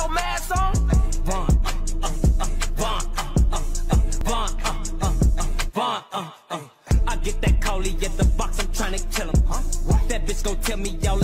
your mask on? Vaughn, Vaughn, Vaughn, Vaughn. I get that callie at the box, I'm tryna kill him. That bitch gon' tell me y'all